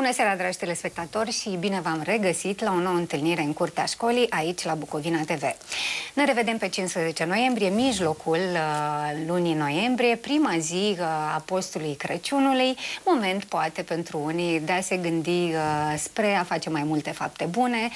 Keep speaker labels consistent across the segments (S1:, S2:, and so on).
S1: Bună seara, dragi telespectatori, și bine v-am regăsit la o nouă întâlnire în Curtea Școlii, aici la Bucovina TV. Ne revedem pe 15 noiembrie, mijlocul uh, lunii noiembrie, prima zi uh, a postului Crăciunului, moment poate pentru unii de a se gândi uh, spre a face mai multe fapte bune,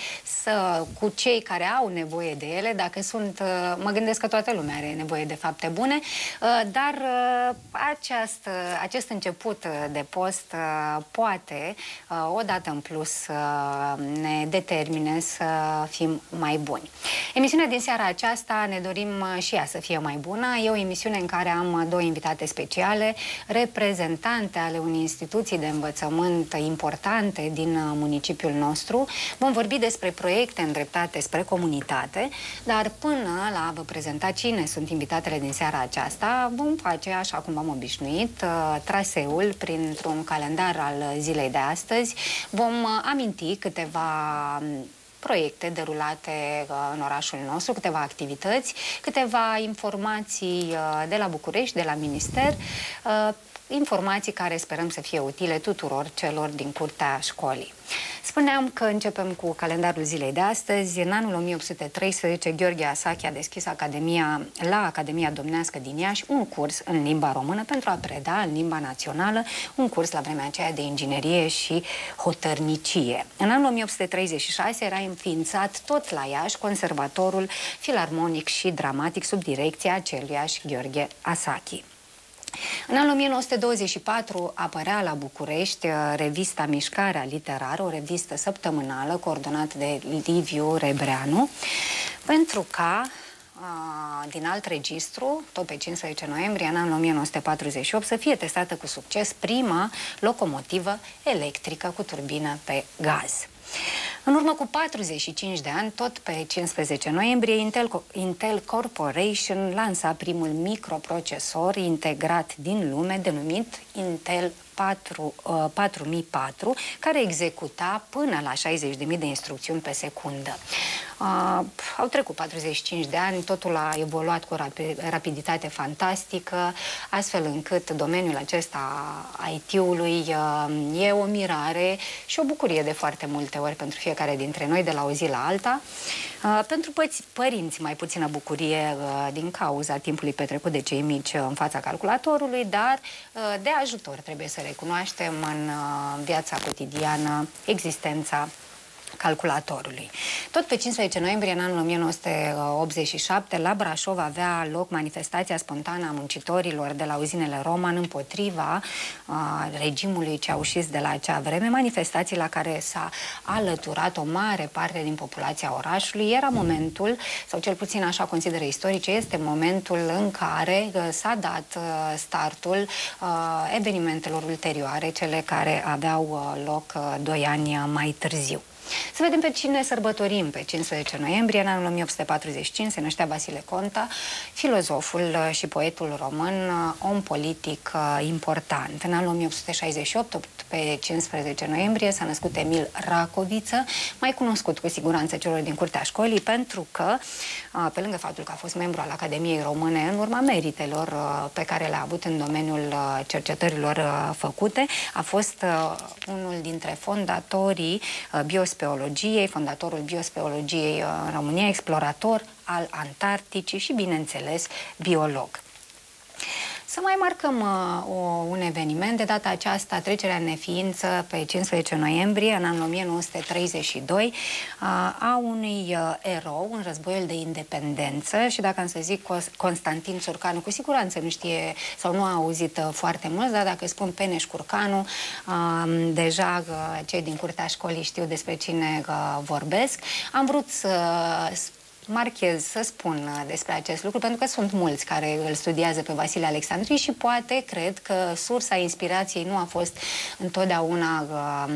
S1: să cu cei care au nevoie de ele, dacă sunt, uh, mă gândesc că toată lumea are nevoie de fapte bune, uh, dar uh, această, acest început de post uh, poate Uh, o dată în plus uh, ne determine să fim mai buni. Emisiunea din seara aceasta ne dorim uh, și ea să fie mai bună. E o emisiune în care am două invitate speciale, reprezentante ale unei instituții de învățământ importante din municipiul nostru. Vom vorbi despre proiecte îndreptate spre comunitate, dar până la a vă prezenta cine sunt invitatele din seara aceasta, vom face, așa cum am obișnuit, traseul printr-un calendar al zilei de astăzi, astăzi. Vom uh, aminti câteva um, proiecte derulate uh, în orașul nostru, câteva activități, câteva informații uh, de la București, de la Minister, informații care sperăm să fie utile tuturor celor din curtea școlii. Spuneam că începem cu calendarul zilei de astăzi. În anul 1813, Gheorghe Asachi a deschis Academia, la Academia Domnească din Iași un curs în limba română pentru a preda în limba națională un curs la vremea aceea de inginerie și hotărnicie. În anul 1836 era înființat tot la Iași conservatorul filarmonic și dramatic sub direcția celuiași Gheorghe Asachi. În anul 1924 apărea la București uh, revista Mișcarea Literară, o revistă săptămânală coordonată de Liviu Rebreanu, pentru ca uh, din alt registru, tot pe 15 noiembrie, în anul 1948, să fie testată cu succes prima locomotivă electrică cu turbină pe gaz. În urmă cu 45 de ani, tot pe 15 noiembrie, Intel, Intel Corporation lansa primul microprocesor integrat din lume, denumit Intel 4, uh, 4004, care executa până la 60.000 de instrucțiuni pe secundă. Uh, au trecut 45 de ani, totul a evoluat cu rapiditate fantastică, astfel încât domeniul acesta IT-ului uh, e o mirare și o bucurie de foarte multe ori pentru fiecare dintre noi, de la o zi la alta. Uh, pentru părinți, mai puțină bucurie uh, din cauza timpului petrecut de cei mici uh, în fața calculatorului, dar uh, de ajutor trebuie să recunoaștem în uh, viața cotidiană existența calculatorului. Tot pe 15 noiembrie, în anul 1987, la Brașov avea loc manifestația spontană a muncitorilor de la uzinele Roman împotriva uh, regimului ceaușist de la acea vreme, manifestații la care s-a alăturat o mare parte din populația orașului. Era momentul, sau cel puțin așa consideră istorice, este momentul în care uh, s-a dat uh, startul uh, evenimentelor ulterioare, cele care aveau uh, loc uh, doi ani mai târziu. Să vedem pe cine sărbătorim pe 15 noiembrie. În anul 1845 se năștea Vasile Conta, filozoful și poetul român, om politic uh, important. În anul 1868, pe 15 noiembrie, s-a născut Emil Racoviță, mai cunoscut cu siguranță celor din curtea școlii, pentru că, uh, pe lângă faptul că a fost membru al Academiei Române, în urma meritelor uh, pe care le-a avut în domeniul cercetărilor făcute, a fost unul dintre fondatorii bios biospeologiei, fondatorul biospeologiei uh, în România, explorator al Antarcticii și, bineînțeles, biolog. Să mai marcăm uh, o, un eveniment, de data aceasta trecerea în neființă pe 15 noiembrie, în anul 1932, uh, a unui uh, erou în războiul de independență și dacă am să zic Constantin Țurcanu, cu siguranță nu știe sau nu a auzit uh, foarte mult, dar dacă spun Peneș Curcanu, uh, deja uh, cei din curtea școlii știu despre cine uh, vorbesc. Am vrut să marchez să spun uh, despre acest lucru, pentru că sunt mulți care îl studiază pe Vasile Alexandrii și poate cred că sursa inspirației nu a fost întotdeauna uh,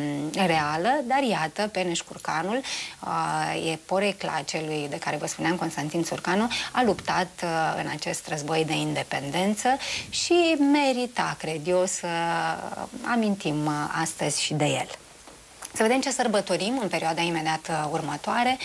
S1: reală, dar iată, Peneș Curcanul uh, e porecla celui de care vă spuneam, Constantin Țurcanu, a luptat uh, în acest război de independență și merita, cred eu, să amintim uh, astăzi și de el. Să vedem ce sărbătorim în perioada imediat uh, următoare.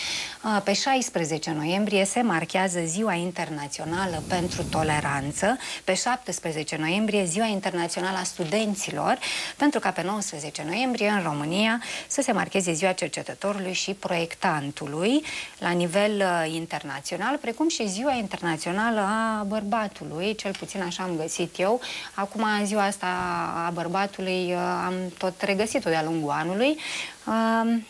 S1: Uh, pe 16 noiembrie se marchează Ziua Internațională pentru Toleranță, pe 17 noiembrie Ziua Internațională a Studenților, pentru ca pe 19 noiembrie în România să se marcheze Ziua Cercetătorului și Proiectantului la nivel uh, internațional, precum și Ziua Internațională a Bărbatului, cel puțin așa am găsit eu. Acum, ziua asta a bărbatului am tot regăsit-o de-a lungul anului. Um,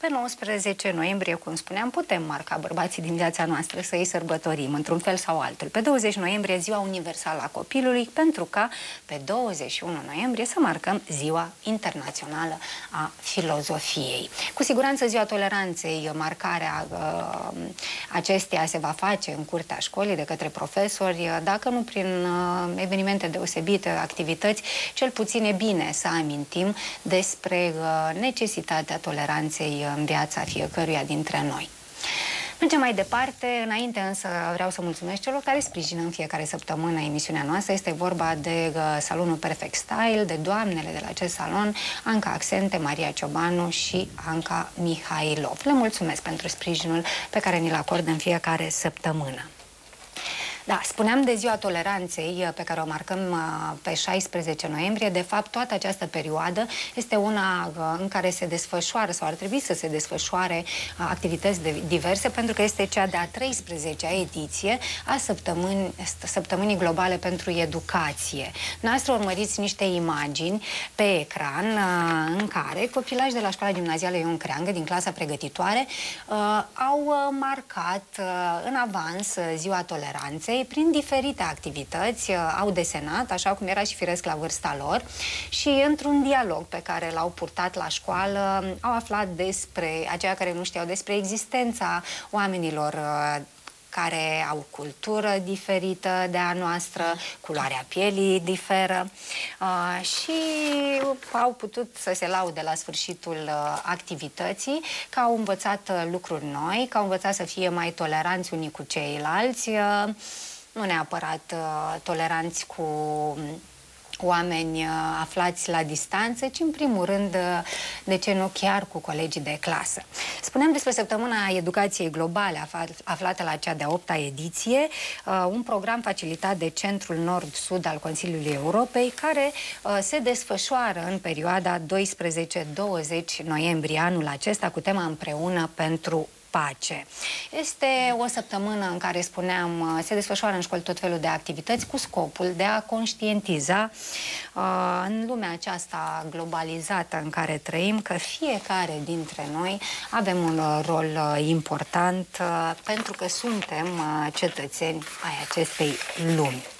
S1: pe 19 noiembrie, cum spuneam, putem marca bărbații din viața noastră să îi sărbătorim într-un fel sau altul. Pe 20 noiembrie, Ziua Universală a Copilului, pentru ca pe 21 noiembrie să marcăm Ziua Internațională a Filozofiei. Cu siguranță Ziua Toleranței, marcarea uh, acesteia se va face în curtea școlii de către profesori, dacă nu prin uh, evenimente deosebite, activități, cel puțin e bine să amintim despre uh, necesitatea toleranței în viața fiecăruia dintre noi. Mergem mai departe, înainte însă vreau să mulțumesc celor care sprijină în fiecare săptămână emisiunea noastră. Este vorba de uh, salonul Perfect Style, de doamnele de la acest salon, Anca Accente, Maria Ciobanu și Anca Mihailov. Le mulțumesc pentru sprijinul pe care ni-l acordă în fiecare săptămână. Da, spuneam de ziua toleranței uh, pe care o marcăm uh, pe 16 noiembrie. De fapt, toată această perioadă este una uh, în care se desfășoară sau ar trebui să se desfășoare activități diverse pentru că este cea de-a 13-a ediție a săptămâni, Săptămânii Globale pentru Educație. Noastră urmăriți niște imagini pe ecran în care copilași de la școala gimnazială Ion Creangă din clasa pregătitoare au marcat în avans ziua toleranței ei, prin diferite activități, uh, au desenat, așa cum era și firesc la vârsta lor, și într-un dialog pe care l-au purtat la școală, au aflat despre aceia care nu știau despre existența oamenilor uh, care au cultură diferită de a noastră, culoarea pielii diferă uh, și au putut să se laude la sfârșitul uh, activității că au învățat uh, lucruri noi, că au învățat să fie mai toleranți unii cu ceilalți, uh, nu neapărat uh, toleranți cu oameni uh, aflați la distanță, ci în primul rând, uh, de ce nu chiar cu colegii de clasă. Spuneam despre săptămâna educației globale aflată la cea de-a opta ediție, uh, un program facilitat de Centrul Nord-Sud al Consiliului Europei, care se desfășoară în perioada 12-20 noiembrie anul acesta cu tema Împreună pentru pace. Este o săptămână în care, spuneam, se desfășoară în școli tot felul de activități cu scopul de a conștientiza uh, în lumea aceasta globalizată în care trăim că fiecare dintre noi avem un rol uh, important uh, pentru că suntem cetățeni ai acestei lumi.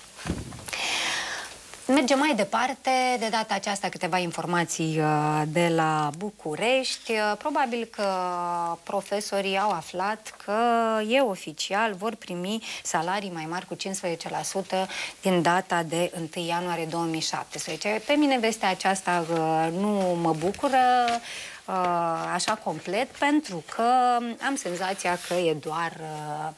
S1: Mergem mai departe, de data aceasta câteva informații uh, de la București. Uh, probabil că profesorii au aflat că e oficial, vor primi salarii mai mari cu 15% din data de 1 ianuarie 2017. Pe mine vestea aceasta uh, nu mă bucură așa complet, pentru că am senzația că e doar uh,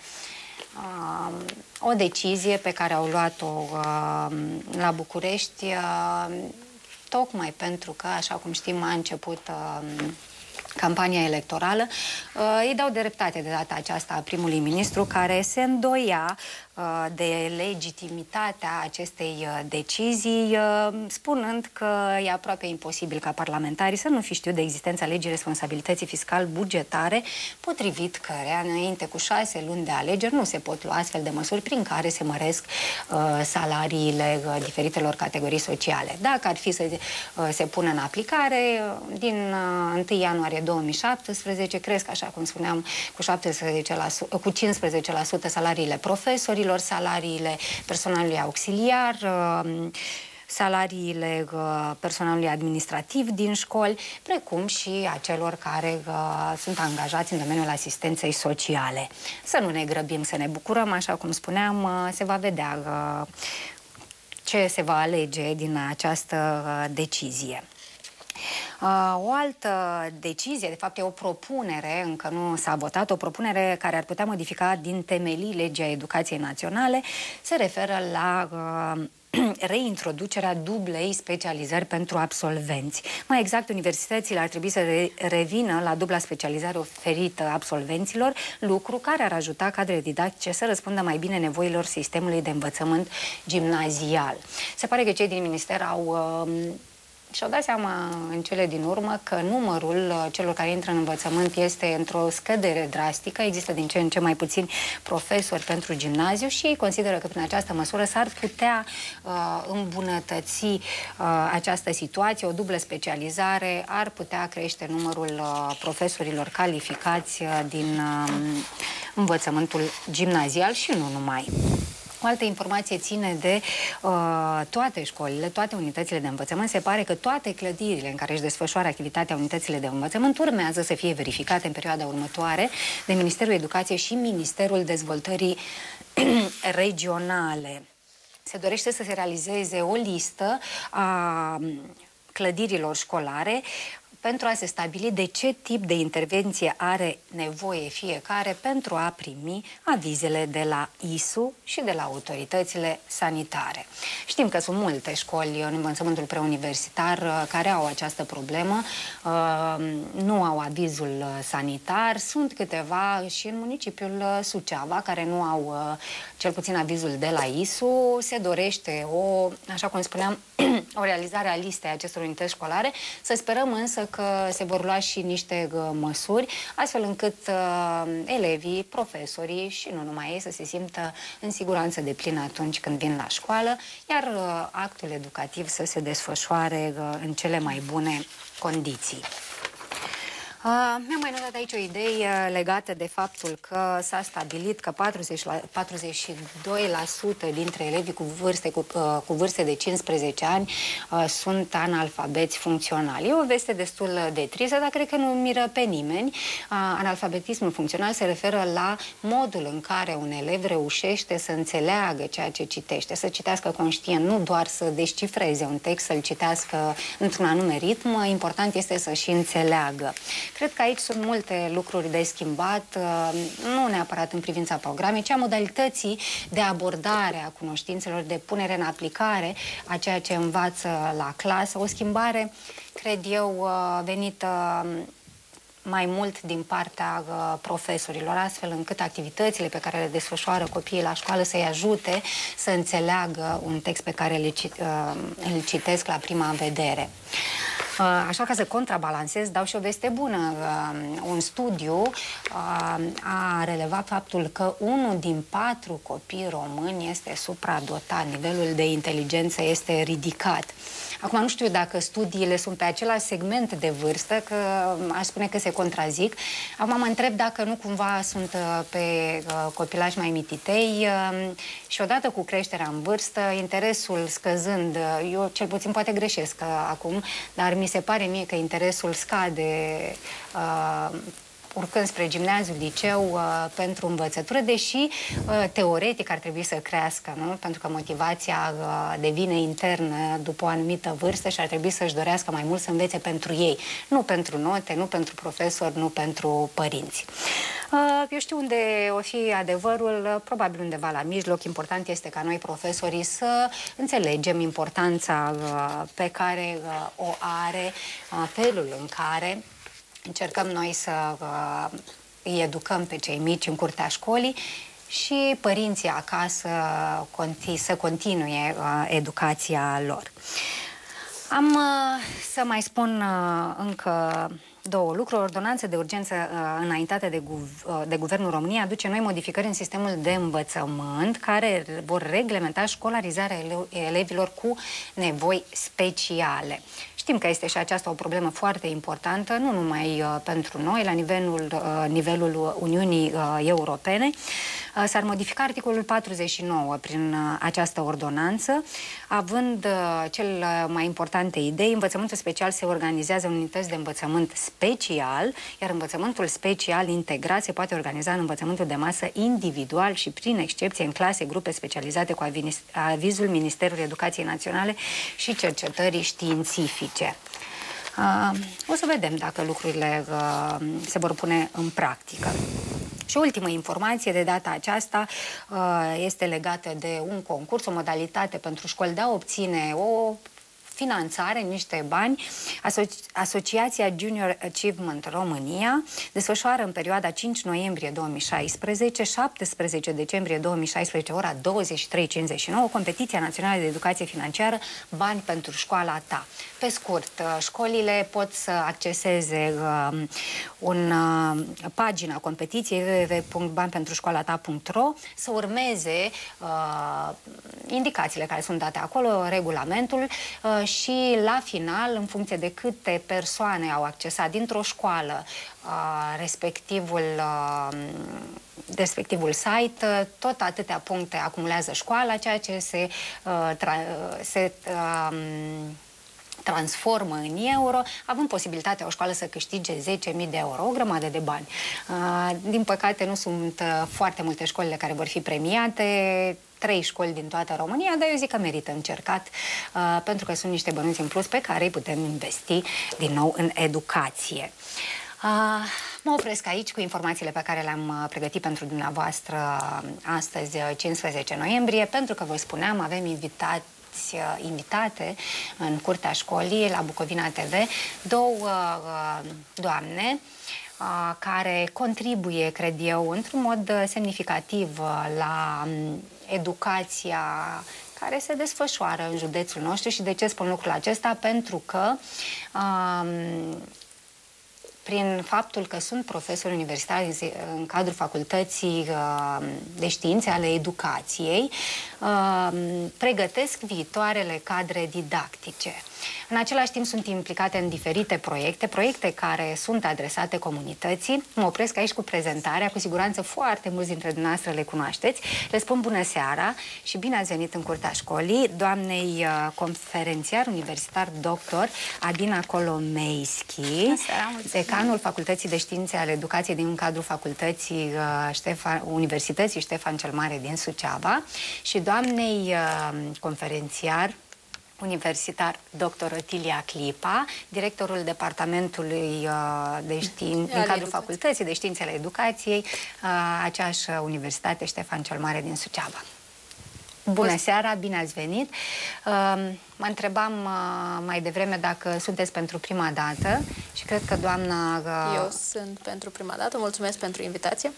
S1: o decizie pe care au luat-o uh, la București, uh, tocmai pentru că, așa cum știm, a început uh, campania electorală. Uh, îi dau dreptate de data aceasta primului ministru care se îndoia Uh, de legitimitatea acestei uh, decizii, uh, spunând că e aproape imposibil ca parlamentarii să nu fi știut de existența legii responsabilității fiscal-bugetare, potrivit cărea, înainte cu șase luni de alegeri, nu se pot lua astfel de măsuri prin care se măresc salariile diferitelor categorii sociale. Dacă ar fi să se pună în aplicare, din 1 ianuarie 2017 cresc, așa cum spuneam, cu, 17%, cu 15% salariile profesorilor, școlilor, salariile personalului auxiliar, uh, salariile uh, personalului administrativ din școli, precum și a celor care uh, sunt angajați în domeniul asistenței sociale. Să nu ne grăbim, să ne bucurăm, așa cum spuneam, se va vedea ce se va alege din această decizie. O altă decizie, de fapt e o propunere, încă nu s-a votat, o propunere care ar putea modifica din temelii legea educației naționale, se referă la reintroducerea dublei specializări pentru absolvenți. Mai exact, universitățile ar trebui să re revină la dubla specializare oferită absolvenților, lucru care ar ajuta cadrele didactice să răspundă mai bine nevoilor sistemului de învățământ gimnazial. Se pare că cei din minister au uh, și-au dat seama în cele din urmă că numărul uh, celor care intră în învățământ este într-o scădere drastică, există din ce în ce mai puțini profesori pentru gimnaziu și ei consideră că prin această măsură s-ar putea uh, îmbunătăți uh, această situație, o dublă specializare ar putea crește numărul uh, profesorilor calificați uh, din uh, învățământul gimnazial și nu numai. O altă informație ține de uh, toate școlile, toate unitățile de învățământ. Se pare că toate clădirile în care își desfășoară activitatea unitățile de învățământ urmează să fie verificate în perioada următoare de Ministerul Educației și Ministerul Dezvoltării Regionale. Se dorește să se realizeze o listă a clădirilor școlare pentru a se stabili de ce tip de intervenție are nevoie fiecare pentru a primi avizele de la ISU și de la autoritățile sanitare. Știm că sunt multe școli în învățământul preuniversitar uh, care au această problemă, uh, nu au avizul sanitar, sunt câteva și în municipiul Suceava care nu au uh, cel puțin avizul de la ISU. Se dorește o, așa cum spuneam, o realizare a listei acestor unități școlare. Să sperăm însă că se vor lua și niște uh, măsuri, astfel încât uh, elevii, profesorii și nu numai ei să se simtă în siguranță de plin atunci când vin la școală, iar uh, actul educativ să se desfășoare uh, în cele mai bune condiții. Uh, mi-am mai notat aici o idee legată de faptul că s-a stabilit că 40 la, 42% dintre elevii cu vârste, cu, uh, cu vârste de 15 ani uh, sunt analfabeți funcționali. E o veste destul de tristă, dar cred că nu miră pe nimeni. Uh, analfabetismul funcțional se referă la modul în care un elev reușește să înțeleagă ceea ce citește, să citească conștient, nu doar să descifreze un text, să-l citească într-un anume ritm, important este să și înțeleagă. Cred că aici sunt multe lucruri de schimbat, uh, nu neapărat în privința programei, ci a modalității de abordare a cunoștințelor, de punere în aplicare a ceea ce învață la clasă. O schimbare, cred eu, uh, venită um, mai mult din partea uh, profesorilor, astfel încât activitățile pe care le desfășoară copiii la școală să-i ajute să înțeleagă un text pe care le cit, îl citesc la prima vedere. Uh, așa ca să contrabalancez, dau și o veste bună. Uh, un studiu uh, a relevat faptul că unul din patru copii români este supradotat, nivelul de inteligență este ridicat. Acum nu știu dacă studiile sunt pe același segment de vârstă, că aș spune că se contrazic. Acum mă întreb dacă nu cumva sunt pe copilași mai mititei și odată cu creșterea în vârstă, interesul scăzând, eu cel puțin poate greșesc acum, dar mi se pare mie că interesul scade uh, urcând spre gimnaziu, liceu, uh, pentru învățătură, deși uh, teoretic ar trebui să crească, nu? Pentru că motivația uh, devine internă după o anumită vârstă și ar trebui să-și dorească mai mult să învețe pentru ei, nu pentru note, nu pentru profesori, nu pentru părinți. Uh, eu știu unde o fi adevărul, uh, probabil undeva la mijloc. Important este ca noi, profesorii, să înțelegem importanța uh, pe care o are felul în care încercăm noi să îi educăm pe cei mici în curtea școlii și părinții acasă să continue educația lor. Am să mai spun încă două lucruri. Ordonanță de urgență uh, înaintată de, guv- uh, de Guvernul României aduce noi modificări în sistemul de învățământ care vor reglementa școlarizarea ele- elevilor cu nevoi speciale. Știm că este și aceasta o problemă foarte importantă, nu numai uh, pentru noi, la nivelul, uh, nivelul Uniunii uh, Europene. Uh, s-ar modifica articolul 49 prin uh, această ordonanță, având uh, cel mai importante idei. Învățământul special se organizează în unități de învățământ special, iar învățământul special integrat se poate organiza în învățământul de masă individual și prin excepție în clase, grupe specializate cu avizul Ministerului Educației Naționale și Cercetării Științifice. O să vedem dacă lucrurile se vor pune în practică. Și ultima informație de data aceasta este legată de un concurs, o modalitate pentru școli de a obține o finanțare, niște bani. Asoci Asociația Junior Achievement România desfășoară în perioada 5 noiembrie 2016, 17 decembrie 2016, ora 23.59, competiția națională de educație financiară Bani pentru școala ta. Pe scurt, uh, școlile pot să acceseze uh, un, uh, pagina competiției www.banipentrușcoalata.ro să urmeze uh, indicațiile care sunt date acolo, regulamentul uh, și la final, în funcție de câte persoane au accesat dintr-o școală uh, respectivul, uh, respectivul site, tot atâtea puncte acumulează școala, ceea ce se, uh, se uh, transformă în euro, având posibilitatea o școală să câștige 10.000 de euro, o grămadă de bani. Uh, din păcate nu sunt uh, foarte multe școlile care vor fi premiate, trei școli din toată România, dar eu zic că merită încercat uh, pentru că sunt niște bănuți în plus pe care îi putem investi din nou în educație. Uh, mă opresc aici cu informațiile pe care le-am uh, pregătit pentru dumneavoastră uh, astăzi, 15 noiembrie, pentru că vă spuneam, avem invitat invitate în curtea școlii la Bucovina TV două doamne care contribuie, cred eu, într-un mod semnificativ la um, educația care se desfășoară în județul nostru și de ce spun lucrul acesta? Pentru că um, prin faptul că sunt profesori universitari în cadrul facultății uh, de științe ale educației, uh, pregătesc viitoarele cadre didactice. În același timp sunt implicate în diferite proiecte, proiecte care sunt adresate comunității. Mă opresc aici cu prezentarea, cu siguranță foarte mulți dintre dumneavoastră le cunoașteți. Le spun bună seara și bine ați venit în curtea școlii doamnei uh, conferențiar universitar doctor Adina Colomeischi, decanul Facultății de Științe ale Educației din cadrul Facultății uh, Ștefan, Universității Ștefan cel Mare din Suceava și doamnei uh, conferențiar universitar dr. Otilia Clipa, directorul Departamentului uh, de Științe, în cadrul Facultății de Științe ale Educației, uh, aceeași Universitate Ștefan cel Mare din Suceava. Bună seara, bine ați venit! Uh, mă întrebam mai devreme dacă sunteți pentru prima dată și cred că doamna...
S2: Eu sunt pentru prima dată, mulțumesc pentru invitație.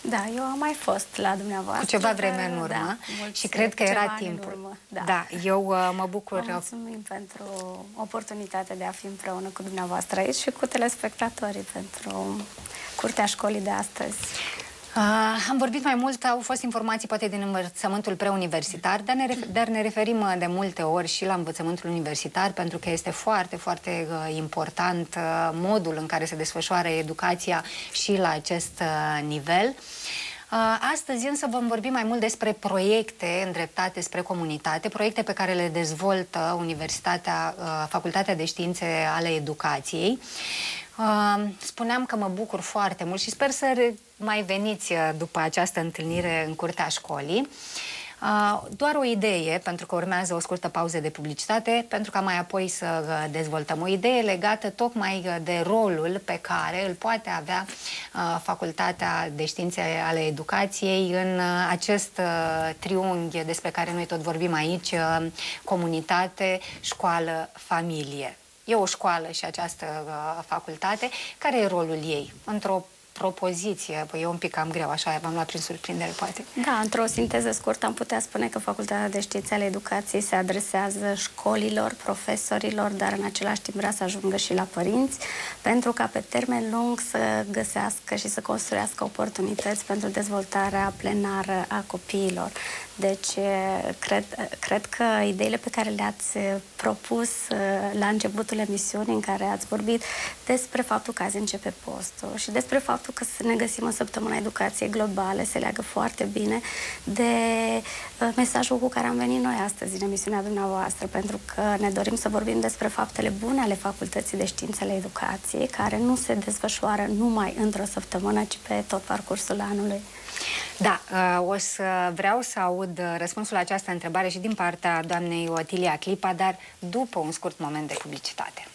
S3: Da, eu am mai fost la dumneavoastră.
S1: Cu ceva vreme în urmă da, și cred că era timpul. Da. da, eu uh, mă bucur.
S3: Vă mulțumim pentru oportunitatea de a fi împreună cu dumneavoastră aici și cu telespectatorii pentru curtea școlii de astăzi.
S1: Uh, am vorbit mai mult, au fost informații poate din învățământul preuniversitar, dar ne, dar ne referim uh, de multe ori și la învățământul universitar, pentru că este foarte, foarte uh, important uh, modul în care se desfășoară educația și la acest uh, nivel. Uh, astăzi însă vom vorbi mai mult despre proiecte îndreptate spre comunitate, proiecte pe care le dezvoltă Universitatea, uh, Facultatea de Științe ale Educației. Spuneam că mă bucur foarte mult și sper să mai veniți uh, după această întâlnire în curtea școlii. Doar o idee, pentru că urmează o scurtă pauză de publicitate, pentru ca mai apoi să uh, dezvoltăm o idee legată tocmai uh, de rolul pe care îl poate avea Facultatea de Științe ale Educației în acest triunghi despre care noi tot vorbim aici, comunitate, școală, familie. E o școală și această uh, facultate. Care e rolul ei într-o propoziție, păi e un pic cam greu, așa, v-am luat prin surprindere, poate.
S3: Da, într-o sinteză scurtă am putea spune că Facultatea de Științe ale Educației se adresează școlilor, profesorilor, dar în același timp vrea să ajungă și la părinți, pentru ca pe termen lung să găsească și să construiască oportunități pentru dezvoltarea plenară a copiilor. Deci, cred, cred că ideile pe care le-ați propus la începutul emisiunii, în care ați vorbit despre faptul că azi începe postul și despre faptul că să ne găsim în săptămâna educației globale, se leagă foarte bine de mesajul cu care am venit noi astăzi în emisiunea dumneavoastră, pentru că ne dorim să vorbim despre faptele bune ale Facultății de Științe ale Educației, care nu se desfășoară numai într-o săptămână, ci pe tot parcursul anului.
S1: Da, uh, o să vreau să aud răspunsul la această întrebare și din partea doamnei Otilia Clipa, dar după un scurt moment de publicitate.